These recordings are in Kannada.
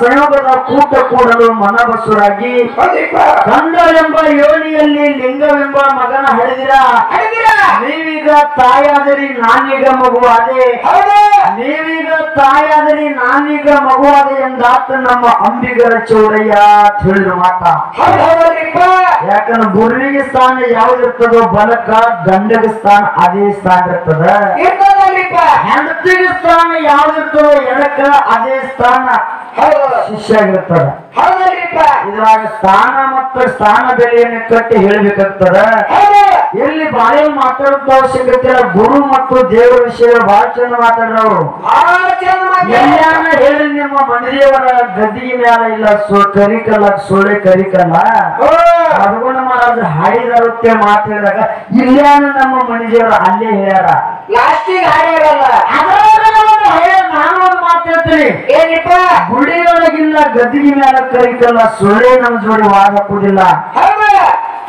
ಸಂಯೋಗದ ಕೂಟ ಕೂಡಲು ಮನಬಸುರಾಗಿ ಗಂಡ ಎಂಬ ಯೋನಿಯಲ್ಲಿ ಲಿಂಗವೆಂಬ ಮಗನ ಹಡೆದಿರ ನೀವೀಗ ತಾಯಾದರಿ ನಾನೀಗ ಮಗುವಾದೆ. ನೀವೀಗ ತಾಯಾದರಿ ನಾನೀಗ ಮಗುವಾದೆ ಎಂದಾತ ನಮ್ಮ ಅಂಬಿಗರ ಚೌಡಯ್ಯ ತಿಳಿದ ಮಾತ. ಯಾಕಂದ್ರೆ ಗುರುವಿಗೆ ಸ್ಥಾನ ಯಾವ್ದಿರ್ತದೋ ಬಲಕ ಗಂಡಗ ಸ್ಥಾನ ಅದೇ ಸ್ಥಾನ ಇರ್ತದ. ಹೆಂಡತಿಗೆ ಸ್ಥಾನ ಯಾವ್ದಿರ್ತದೋ ಎಡಕ ಅದೇ ಸ್ಥಾನ ಹೌದು. ಶಿಷ್ಯ ಆಗಿರುತ್ತದೆ. ಇದ್ರಾಗ ಸ್ಥಾನ ಮತ್ತು ಸ್ಥಾನ ಬೆಲೆಯನ್ನು ಕಟ್ಟಿ ಹೇಳ್ಬೇಕಾಗ್ತದ ಎಲ್ಲಿ ಬಾಯಲ್ಲಿ ಮಾತಾಡುತ್ತ ಅವಶ್ಯಕತೆ ಇಲ್ಲ. ಗುರು ಮತ್ತು ದೇವರ ವಿಷಯ ಬಹಳ ಚಂದ ಮಾತಾಡ್ರವ್ರು ಹೇಳಿ ನಿಮ್ಮ ಮನೆಯವರ ಗದ್ದಿಗೆ ಮ್ಯಾಲ ಇಲ್ಲ. ಸೊ ಕರಿಕಲ್ಲ ಸೋಳೆ ಕರಿಕಲ್ಲ. ಓ, ಮಾಡ ಮಹಾರಾಜ ಹಾಡಿದಾರುತ್ತೆ ಮಾತಾಡಿದಾಗ ಇಲ್ಲಾನ ನಮ್ಮ ಮನೆದೇವರ ಅಲ್ಲೇ ಹೇಳ್ಯಾರ. ಲಾಸ್ಟಿಗೆ ಹಾಡ್ಯಾರಲ್ಲ ಅದ್ರೊಳಗೆ ಒಂದು ಹೇ- ನಾನು ಒಂದು ಮಾತು ಹೇಳ್ತೀನಿ. ಏನಿಪ್ಪ? ಗುಡಿಯೊಳಗಿಲ್ಲ ಗದ್ದಿಗೆ ಮೇಲೆ ಕರೀತಲ್ಲ ಸೊಳ್ಳೆ ನಮ್ಮ ಜೋಡಿ ಆಗಕ್ಕೂಡಿಲ್ಲ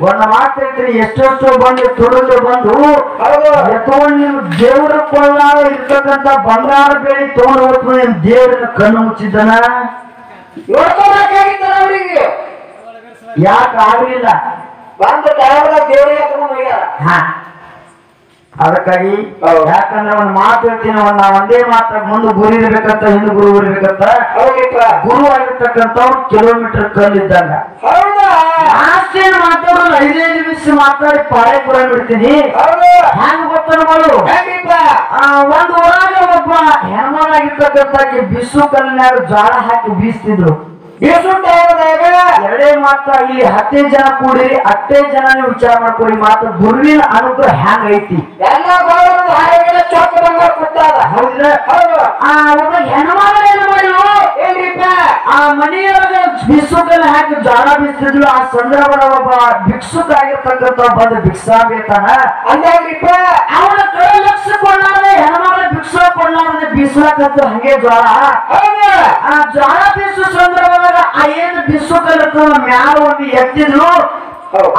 ಒಂದ್ ಮಾತು ಹೇಳ್ತೀನಿ ಎಷ್ಟೆಷ್ಟೋ ಬಂದು ತುಳಿದು ಬಂದು ಎತ್ಕೊಂಡು ನೀವು ದೇವರ ಕೊಳ್ಳಾ ಇರ್ತಕ್ಕಂಥ ಬಂಗಾರ ಬೇಡಿ ತಗೊಂಡು ಹೋಗ್ತು ದೇವರನ್ನ ಕಣ್ಣು ಮುಚ್ಚಿದ್ದನ? ನೋಡ್ಕೋಬೇಕಾಗಿತ್ತು ಅವರಿಗೆ. ಯಾಕೆ ಆಗ್ಲಿಲ್ಲ? ಬಂದು ಡ್ರೈವರ್ ದೇವ್ರಿಗೆ ಹೋಗ್ಯಾರ. ಅದಕ್ಕಾಗಿ. ಯಾಕಂದ್ರೆ ಒಂದು ಮಾತು ಹೇಳ್ತೀನಿ ಅವನ್ನ ಒಂದೇ ಮಾತ್ರ ಮುಂದೆ ಗುರು ಇರ್ಬೇಕಂತ ಹಿಂದೆ ಗುರು ಇರ್ಬೇಕಂತ ಗುರು ಆಗಿರ್ತಕ್ಕಂಥವ್ರು ಕಿಲೋಮೀಟರ್ ಕಲ್ಲಿದ್ದಂಗ ಏನ್ ಮಾತಾಡೋದು ಐದೈದು ನಿಮಿಷ ಮಾತಾಡಿ ಪಾಳೆ ಕೂಡ ಬಿಡ್ತೀನಿ. ಹ್ಯಾಂಗ್ ಮಾಡು? ಆ, ಒಂದು ಊರಾಗ ಒಬ್ಬ ಹೆಣ್ಮನಾಗಿರ್ತಕ್ಕಂಥ ಬಿಸು ಕಲ್ಲಿನಾಗ ಜ್ವಾಳ ಹಾಕಿ ಬೀಸ್ತಿದ್ರು. ಎರಡೇ ಮಾತ್ರ ಇಲ್ಲಿ ಹತ್ತೇ ಜನ ಕೂಡಿರಿ ಹತ್ತೇ ಜನ ವಿಚಾರ ಮಾಡ್ಕೊಳ್ಳಿ, ಮಾತ್ರ ಗುರುವಿನ ಅನುಗ್ರಹ ಹ್ಯಾಂಗೈತಿ? ಎಲ್ಲ ಚೊಕ್ಕ ಬಂಗಾರ ಹೌದ್ರ? ಹೌದು. ಆ ಒಬ್ಬ ಹೆಣ್ಮಗಳು ಏನು ಮಾಡಿದ್ರು ಏನ್ರಿಪ್ಪ? ಆ ಮನೆಯೊಳಗೆ ಬಿಸುಕಲ್ಲಿ ಹಾಕಿ ಜ್ವಾಳ ಬಿಸ್ತಿದ್ಲು. ಆ ಸಂದರ್ಭದ ಒಬ್ಬ ಭಿಕ್ಷುಕ ಆಗಿರ್ತಕ್ಕಂತ ಬಂದು ಭಿಕ್ಷಾ ಬೇತಾನ ಅಂದಾಗ್ರಿಪ್ಪ ಅವನ ಕೈ ಲಕ್ಷ ಕೊಡ್ಲಾರ್ದೆ ಹೆಣ್ಮಗಳ ಭಿಕ್ಷ ಕೊಂಡಾರೆ ಬೀಸ್ಲಾಕತ್ತು ಹಂಗೆ ಜ್ವಾಳ. ಆ ಜ್ವಾಳ ಬೀಸು ಸಂದರ್ಭದಾಗ ಆ ಏನು ಬಿಸು ಕಲ್ಲು ಮ್ಯಾಲ ಒಂದು ಎತ್ತಿದ್ರು ಹೌದು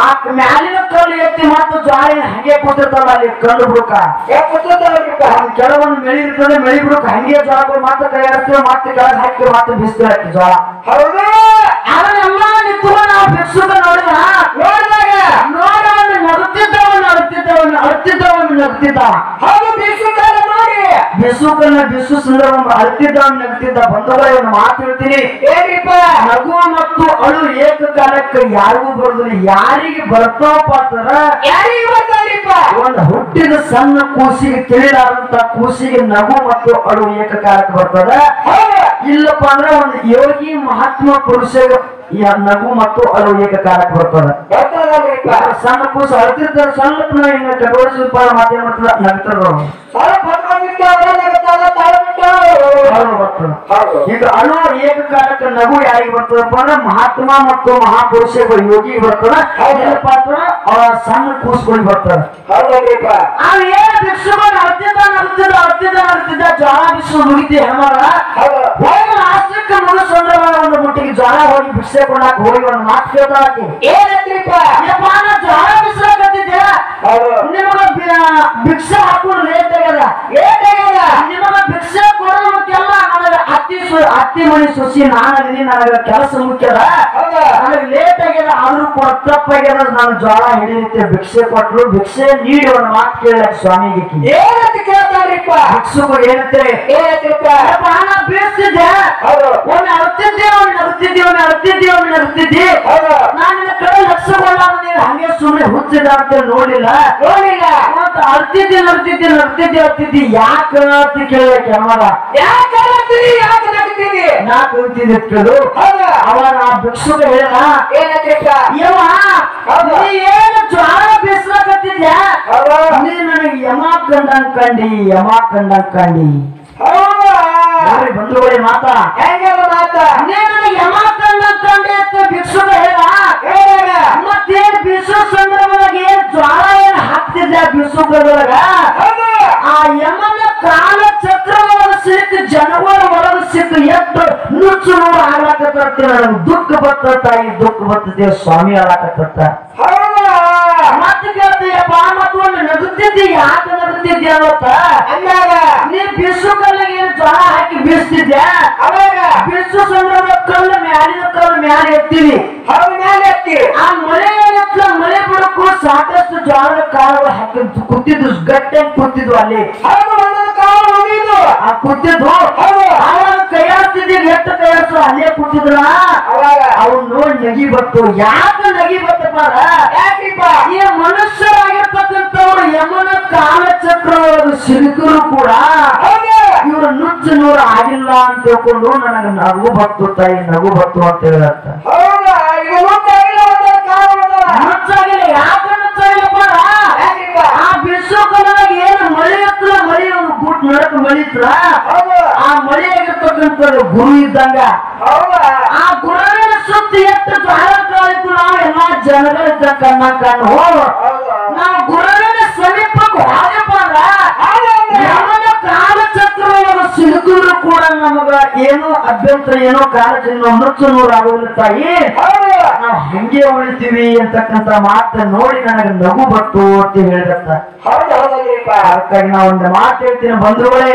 ಆ ಮ್ಯಾಲಿನ ಕಲ್ಲು ಎತ್ತಿ ಮತ್ತು ಏನ್ ಹಂಗೆ ಕೂತಿರ್ತಾವ ಅಲ್ಲಿ ಕಲ್ಲು ಬುಡುಕ. ಕೆಲವೊಂದು ಮೆಳಿ ಇರ್ತದೆ ಮೆಳಿ ಬುಡುಕ ಹಂಗೆ ಜ್ವಾಳ ಮಾತ್ರ ಕೈ ಆಡ್ತೀವಿ ಮತ್ತೆ ಕೆಳಗೆ ಹಾಕಿ ಮತ್ತೆ ಬೀಸ್ತೀವಿ ಹಾಕಿ ಜ್ವಾಳ. ಹೌದು. ಅದನ್ನೆಲ್ಲ ನಿಂತು ನಾವು ಭಿಕ್ಷುಕ ನೋಡಿದ ನೋಡಿದಾಗ ನೋಡ ನಗುತ್ತಿದ್ದವನು ಅಳುತ್ತಿದ್ದವನು ಅಳುತ್ತಿದ್ದವನು ನಗುತ್ತಿದ್ದ ಹೌದು ಬೀಸು ಕಾಲ ನೋಡಿ ಬಿಸುಕನ್ನ ಬಿಸು ನಗ್ತಿದ್ದ ಒಂದು ಮಾತು ಹೇಳ್ತೀನಿ. ಏನ್ರಿಪ್ಪ ನಗು ಮತ್ತು ಅಳು ಏಕಕಾಲಕ್ಕೆ ಯಾರಿಗೂ ಬರೋದಿಲ್ಲ ಯಾರಿಗೆ ಬರ್ತಾವಪ್ಪ ಅಂತಾರ ಯಾರಿಗೆ ಒಂದು ಹುಟ್ಟಿದ ಸಣ್ಣ ಕೂಸಿಗೆ ತಿಳಿಲಾರಂತ ಕೂಸಿಗೆ ನಗು ಮತ್ತು ಅಳು ಏಕಕಾಲಕ್ಕೆ ಬರ್ತದ? ಇಲ್ಲಪ್ಪ ಅಂದ್ರೆ ಒಂದು ಯೋಗಿ ಮಹಾತ್ಮ ಪುರುಷ ನಗು ಮತ್ತು ಅಳು ಏಕಕಾಲಕ್ಕೆ ಬರ್ತದ. ಸಣ್ಣ ಕೂಸು ಅಳತಿರ್ತಾರೆ ಸ್ವಲ್ಪ ನಾವು ಹಿಂಗ ಕಟೋಡಿಸಿದ ಮಾತೇನ್ ಮಾಡ್ತದ ನಗ್ತಾರ ಬರ್ತದ ಈಗ ಅಳು ಏಕಕಾಲಕ್ಕೆ ನಗು ಯಾರಿಗೆ ಬರ್ತದಪ್ಪ ಅಂದ್ರೆ ಮಹಾತ್ಮ ಮತ್ತು ಮಹಾಪುರುಷ ಯೋಗಿಗೆ ಬರ್ತದ. ಇಲ್ಲಪ್ಪ ಅಂದ್ರೆ ಅವ ಸಣ್ಣ ಕೂಸ್ಕೊಂಡು ಅವ್ ಏನ್ ಭಿಕ್ಷುಗಳು ಜ್ವಾಳ ಮುಗಿತಿ ಹೆಮರ ಹೋಗಿ ಮುಗಿಸಂದ್ರ ಒಂದು ಮುಟ್ಟಿಗೆ ಜ್ವಾಳ ಹೋಗಿ ಕೊಡಾಕ ಹೋಗಿ ಒಂದು ಮಾತು ಏನಂತ್ರಿಪ್ಪ ಜ್ವಾಳ ಹೌದು ನಿಮಗ ಬಿ- ಭಿಕ್ಷೆ ಹಾಕೋದು ಲೇಟ್ ಆಗ್ಯದ ಏನಾಗ್ಯದ ನಿಮಗ ಭಿಕ್ಷೆ ಕೊಡೋದಕ್ಕೆಲ್ಲ ನನಗ ಅತ್ತಿ ಸು ಅತ್ತಿ ಮನೆ ಸುಸಿ ನಾನದೀನಿ ನನಗ ಕೆಲಸ ಮುಖ್ಯದ ನನಗೆ ಲೇಟ್ ಆಗ್ಯದ ಆದ್ರೂ ಕೂಡ ತಪ್ಪಾಗ್ಯದ ನಾನು ಜ್ವಾಳ ಹಿಡಿಯುತ್ತೆ ಭಿಕ್ಷೆ ಕೊಟ್ಟರು ಭಿಕ್ಷೆ ನೀಡಿ ಒಂದು ಮಾತು ಕೇಳಕ್ ಸ್ವಾಮಿಗೆ. ಏನಂತ ಕೇಳ್ತಾರ್ರಿಪ್ಪ? ಭಿಕ್ಷುಕರು ಏನಂತಾರೆ ಏನಂತ್ರಿಪ್ಪ ನಾ ಬೀಳ್ತಿದ್ದೆ ಒಮ್ಮೆ ಅಳ್ತಿದ್ದೆ ಒಮ್ಮೆ ನಗ್ತಿದ್ದೆ ಒಮ್ಮೆ ಅಳ್ತಿದ್ದೆ ಒಮ್ಮೆ ಹೌದು. ನಾನು ನಿನ್ನ ಕಡೆ ಲಕ್ಷಗೊಳ್ಳ ಹಂಗೆ ಸುಮ್ಮನೆ ಹುಚ್ಚಿದ ಅಂತ ನೋಡಿಲ್ಲ. ನೋಡಿಲ್ಲ. ಮತ್ತ ಅರ್ತಿದ್ದೆ ನರ್ತಿದ್ದೆ ನರ್ತಿದ್ದೆ ಅರ್ತಿದ್ದೆ ಯಾಕ ಅಂತ ಕೇಳಕ್ಕೆ ಯಾಕೆ ಯಾಕೆ ನಗ್ತೀರಿ ನಾ ಹೌದು? ಅವಾಗ ಆ ಹೇಳ. ಹೌದು. ನೀ ಏನು ಜ್ವಾಳ ಬೀಸ್ಲಕತ್ತಿದ್ಯಾ ಹೌದು. ನೀ ನನಗೆ ಯಮ ಕಂಡಂಗ್ ಕಂಡಿ ಯಮ ಕಂಡಂಗ್ ಕಂಡಿ. ಬಂಧುಗಳೇ ಮಾತಾ. ಹೆಂಗದ ಮಾತಾ? ನೀ ನನಗೆ ಯಮ ಕಂಡಂಗ್ ಕಂಡಿ ಅಂತ ಭಿಕ್ಷುಕ ಹೇಳ. ಮತ್ತೆ ಮತ್ತೇನ್ ಬಿಸು ಸಂದರ್ಭದಾಗ ಏನ್ ಜ್ವಾಳ ಏನ್ ಹಾಕ್ತಿದ್ದೆ ಆ ನನಗೆ ದುಃಖ ಬರ್ತದ ತಾಯಿ ದುಃಖ ಬರ್ತದೆ ಸ್ವಾಮಿ ಹಾಳಾಕತ್ತ ಮತ್ತೆ ಕೇಳ್ತೀಯಪ್ಪ ಮತ್ತು ಒಂದು ನಗುತ್ತಿದ್ದಿ ಯಾಕೆ ನಗುತ್ತಿದ್ದಿ ಅನ್ನತ್ತ? ಅಂದಾಗ? ನೀ ಬಿಸು ಕಲ್ಲಿಗೆ ಏನು ಜ್ವಾಳ ಹಾಕಿ ಅವಾಗ ಮ್ಯಾಲೆ ಆ ಮಳೆ ಏನತ್ಲ ಮಳೆ ಬಿಡಕ್ಕೂ ಸಾಕಷ್ಟು ಜ್ವಾಳದ ಕಾಳುಗಳು ಹಾಕಿ ಕೂತಿದ್ದು ಗಟ್ಟಿ ಕೂತಿದ್ವು ಅಲ್ಲಿ. ಆ ಕೂತಿದ್ದು ಅವಾಗ ಕೈಯಾಡ್ತಿದ್ದೀವಿ ಅಲ್ಲೇ ಕೂತಿದ್ರ? ಅವಾಗ. ಅವ್ನು ನೋಡಿ ನಗಿ ಬತ್ತು. ಯಾಕ ನಗಿ ಬತ್ತಪ್ಪ ಯಾಕ್ರಿಪ್ಪ ಈ ಮನುಷ್ಯರಾಗಿರ್ತಕ್ಕಂಥವ್ರು ಯಮನ ಕಾಲಚಕ್ರದೊಳಗೆ ಸಿಲುಕರು ಕೂಡ ಇವ್ರ ನುಚ್ಚು ನೂರು ಆಗಿಲ್ಲ ಅಂತ ತಿಳ್ಕೊಂಡು ನನಗೆ ನಗು ಬತ್ತು ತಾಯಿ ನಗು ಬತ್ತು ಅಂತ ಹೇಳತ್ತ. ನಡಕ್ ಮಳಿತ್ರ ಆ ಮಳಿಯಾಗಿರ್ತಕ್ಕಂಥ ಗುರು ಇದ್ದಂಗ. ಆ ಗುರುವಿನ ಸುತ್ತಿ ಎಷ್ಟು ಸಹಾಯಕ್ಕಾಯ್ತು ನಾವು ಎಲ್ಲಾ ಜನಗಳಿದ್ದ ಕಣ್ಣ ಕಣ್ಣು ಹೋಗ. ನಾವು ಗುರುವಿನ ಸಮೀಪಕ್ಕೆ ಹೋದಪ್ಪ ಅಂದ್ರ ಕಾಲಚಕ್ರವನ್ನು ಸಿಲುಕಿದ್ರು ಕೂಡ ನಮಗ ಏನೋ ಅಭ್ಯಂತರ ಏನೋ ಕಾಲಚಕ್ರ ಮೃತ್ಯು ನೂರಾಗುವುದಿಲ್ಲ ತಾಯಿ. ನಾವು ಹಿಂಗೆ ಉಳಿತೀವಿ ಅಂತಕ್ಕಂತ ಮಾತ ನೋಡಿ ನನಗೆ ನಗು ಬಟ್ಟು ಅಂತ ಹೇಳಿದತ್ತ. ಅದಕ್ಕಾಗಿ ನಾವು ಒಂದು ಮಾತು ಹೇಳ್ತೀನಿ ಬಂಧುಗಳೇ.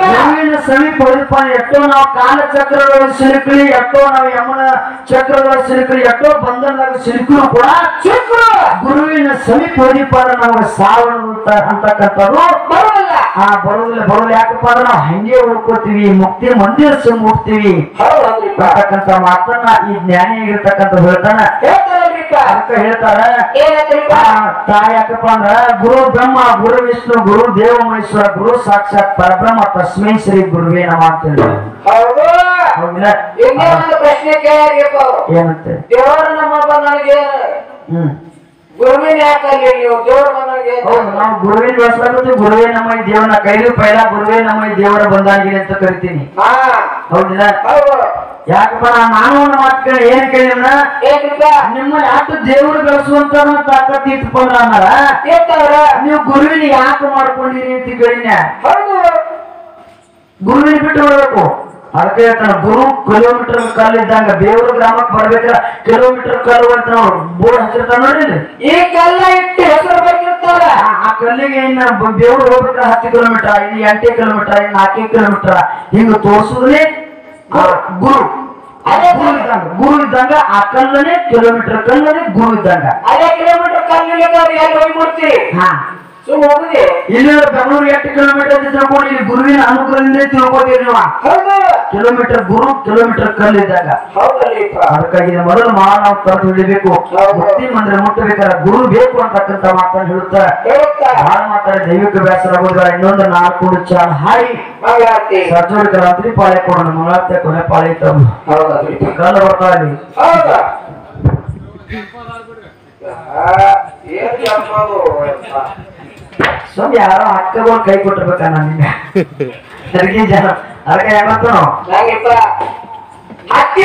ಗುರುವಿನ ಸಮೀಪ ಹೋದಪ್ಪ ಎಷ್ಟೋ ನಾವು ಕಾಲಚಕ್ರಗಳ ಸಿಲುಕಲಿ ಎಷ್ಟೋ ನಾವು ಯಮನ ಚಕ್ರಗಳ ಸಿಲುಕಲಿ ಎಷ್ಟೋ ಬಂಧನದಾಗ ಸಿಲುಕಲು ಕೂಡ ಗುರುವಿನ ಸಮೀಪ ಹೋದಿಪ್ಪ ನಾವು ನಮಗೆ ಸಾವಣ ಅಂತಕ್ಕಂಥದ್ದು ಆ ಬರೋದಿಲ್ಲ ಬರೋದಿಲ್ಲ ಯಾಕಪ್ಪ ಅಂದ್ರೆ ನಾವು ಹಂಗೆ ಉಳ್ಕೋತೀವಿ ಮುಕ್ತಿ ಮಂದಿರ ಮುಟ್ತೀವಿ. ಬರ್ತಕ್ಕಂತ ಮಾತನ್ನ ಈ ಜ್ಞಾನಿ ಆಗಿರ್ತಕ್ಕಂಥ ಹೇಳ್ತಾನ. ಹೇಳ್ತಾರ ಯಾಕಪ್ಪ ಅಂದ್ರ ಗುರು ಬ್ರಹ್ಮ ಗುರು ವಿಷ್ಣು ಗುರು ದೇವ ಮಹೇಶ್ವರ ಗುರು ಸಾಕ್ಷಾತ್ ಪರಬ್ರಹ್ಮ ತಸ್ಮೈ ಶ್ರೀ ಗುರುವೇ ನಮ ಅಂತ ಹೇಳಿ ಏನಂತೆ ದೇವರ ನಮ್ಮ ನನಗೆ ಹ್ಮ್. ಗುರುವಿನ ಯಾಕಲ್ಲಿ ನೀವು ದೇವರ ಹೌದು ನಾವು ಗುರುವಿನ ಬಳಸ್ಲಾಗುತ್ತೆ ಗುರುವೇ ನಮ್ಮ ದೇವನ ಕೈಲಿ ಪೈಲ ಗುರುವೇ ನಮ್ಮ ದೇವರ ಬಂದಾಗಿದೆ ಅಂತ ಕರಿತೀನಿ. ಹೌದಿಲ್ಲ? ಹೌದು. ಯಾಕಪ್ಪ ನಾನು ಮಾತು ಕೇಳಿ ಏನ್ ಕೇಳಿನ ನಿಮ್ಮ ಯಾಕೆ ದೇವರು ಬೆಳೆಸುವಂತ ತಾಕತ್ ಇಟ್ಕೊಂಡ್ರ ಅಂದ್ರ ನೀವು ಗುರುವಿನ ಯಾಕೆ ಮಾಡ್ಕೊಂಡಿರಿ ಅಂತ ಕೇಳಿನ ಗುರುವಿನ ಬಿಟ್ಟು ಬರ್ಬೇಕು ಅದಕ್ಕೆ ಹೇಳ್ತಾನೆ ಗುರು ಕಿಲೋಮೀಟರ್ ಕಲ್ಲು ಇದ್ದಂಗ ಬೇವೂರು ಗ್ರಾಮಕ್ಕೆ ಬರ್ಬೇಕಾರ ಕಿಲೋಮೀಟರ್ ಕಲ್ಲು ಅಂತ ನಾವು ಬೋರ್ಡ್ ಹಚ್ಚಿರ್ತಾರ ನೋಡಿ ಈ ಕಲ್ಲ ಇಟ್ಟು ಹೆಸರು ಬರ್ತಿರ್ತಾರ ಆ- ಕಲ್ಲಿಗೆ ಇನ್ನ ಬೇವೂರು ಹೋಗ್ಬೇಕಾದ್ರೆ ಹತ್ತು ಕಿಲೋಮೀಟರ್ ಇನ್ನು ಎಂಟೇ ಕಿಲೋಮೀಟರ್ ಇನ್ನು ನಾಲ್ಕೇ ಕಿಲೋಮೀಟರ್ ಹಿಂಗ ತೋರ್ಸುದೇ ಗುರು. ಅದೇ ಗುರು ಇದ್ದಂಗ ಗುರು ಇದ್ದಂಗ ಆ ಕಲ್ಲನೆ ಕಿಲೋಮೀಟರ್ ಕಲ್ಲನೆ ಗುರು ಇದ್ದಂಗ. ಅದೇ ಕಿಲೋಮೀಟರ್ ಕಲ್ಲಿಗೆ ಎಲ್ಲಿ ಹಾ. ಇಲ್ಲಿ ಬೆಂಗಳೂರು ಎಂಟು ಕಿಲೋಮೀಟರ್ ತಿಳ್ಕೊಂಡು ಇಲ್ಲಿ ಗುರುವಿನ ಅನುಗ್ರಹದಿಂದ ತಿಳ್ಕೊತೀರಿ ನೀವು. ಕಿಲೋಮೀಟರ್ ಗುರು ಕಿಲೋಮೀಟರ್ ಕಲ್ಲಿದ್ದಾಗ. ಅದಕ್ಕಾಗಿ ಮೊದಲು ಮಾನವ ತರದು ಹಿಡಿಬೇಕು. ಭಕ್ತಿ ಮಂದಿರ ಮುಟ್ಟಬೇಕಾದ್ರೆ ಗುರು ಬೇಕು ಅಂತಕ್ಕಂಥ ಮಾತನ್ನು ಹೇಳುತ್ತಾ ಹೇಳುತ್ತಾ? ಹಾಡು ಮಾತಾಡಿ ದೈವಿಕ ಬೇಸರ ಆಗೋದ್ರ ಇನ್ನೊಂದು ನಾಲ್ಕು ಚಾಲ್ ಹಾಯಿ ಮಂಗಳಾರತಿ ಸರ್ಜೋಡಿ ರಾತ್ರಿ ಪಾಳೆ ಕೊಡೋಣ ಮಂಗಳಾರತಿ ಕೊನೆ ಪಾಳಿ ತಮ್ಮ ಕಲ್ಲು ಬರ್ತಾ ಇಲ್ಲಿ ಹೌದಾ? ಏನ್ ಜನ್ಮದು ಯಪ್ಪ. ಸುಮ್ ಯಾರೋ ಅಕ್ಕಗಳು ಕೈ ಕೊಟ್ಟಿರ್ಬೇಕ ನಾನು ನಿನ್ನೆ? ಜನ. ಅದಕ್ಕೆ ನಂಗಿಪ್ಪ ಹತ್ತಿ